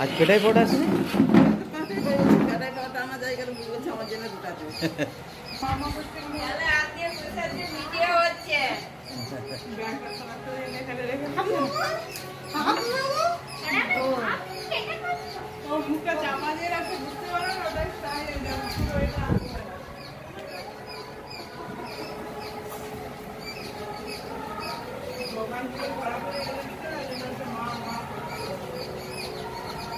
আজ পেটাই পড়া আছে? বেড়াই পাওয়াটা আমার জায়গায় বলছে আমার জন্য দুটাতে ব্যাংকটা খারাপ করে এনে এখানে রেখে খাব ও মুখটা চাপা দিয়ে রাখছে বুঝতে পারো না ওটাই তাই এটা ওইটা দোকান থেকে ভাড়া করে এনে দিতে হয়, এই জন্য মা মা এই, আরে মানুষ, দিয়ে খেয়ে নাই।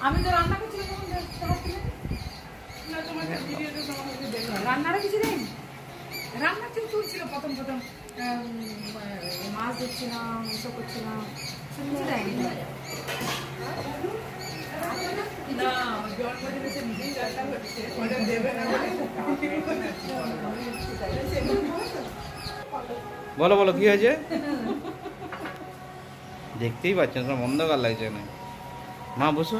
আমি তো রান্না করছিলাম না। না। রান্নারও কিছু নেই রান্না কেউ তুলছিল প্রথম প্রথম মাছ দেখছিলাম এসব করছিলাম কিছু দেয়নি না, গেছে, নিজেই রান্না করছে। দেবে না বলে। বলো কি হয়েছে? দেখতেই পাচ্ছেন তোমার অন্ধকার লাগছে না মা বসো।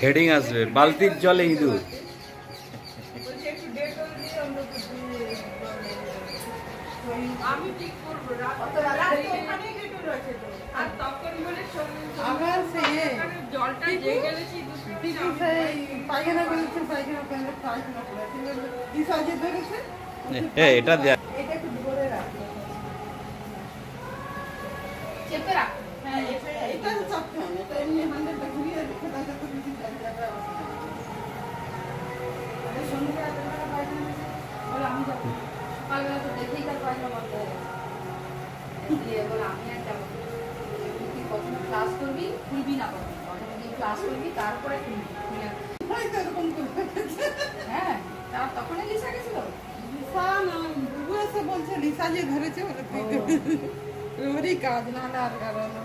হেডিং আসবে বালতির জলে ইঁদুর বলছে, একটু ডেটল দিয়ে অন্তত দিয়ে, ওই- আমি ঠিক করব? তো। আর তখন বলে চল- আবার সে ইয়ে, ওখানে জলটা গেলেছি সেই পায়খানা করেছে, পায়খানা করে পায়খানা করেছে। এটা দেয়া এটা একটু ধরে রাখো। চেপে রাখ। হ্যাঁ, এটা- তো চাপতে হবে, এটা এমনি হান্ড্রেডটা ঘুরিয়ে রেখে দাও, যাতে বেশি জায়গা আমি যাব ক্লাস করবি না ক্লাস করবি তারপরে হ্যাঁ তার লিসা না, বলছে, লিসা যে ধরেছে ওরই কাজ নাহলে আর কারও না।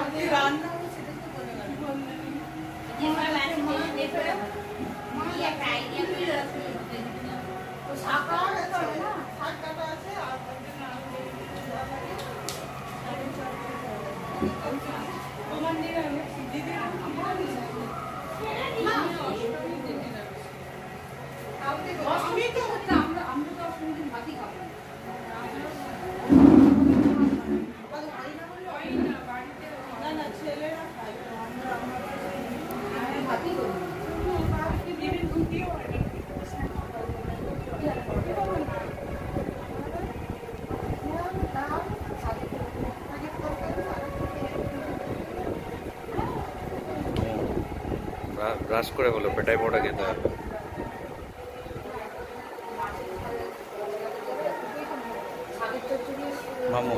আজকে রান্না হচ্ছে, দেখতে বলে গেল। শাক আছে না? শাক কাটা আছে, আর ওই জন্য আলু ও মন্দিরে আমি দিদির অষ্টমী তো হচ্ছে আমরা আমরা তো অষ্টমীর দিন ভাতই খাব না। না না ছেলেরা আমরা আমরা আমরা ভাতই করি না। দিদির রুটিও হয় না ব্রাশ করে বলো পেটাই পড়া খেতে হবে। মামু।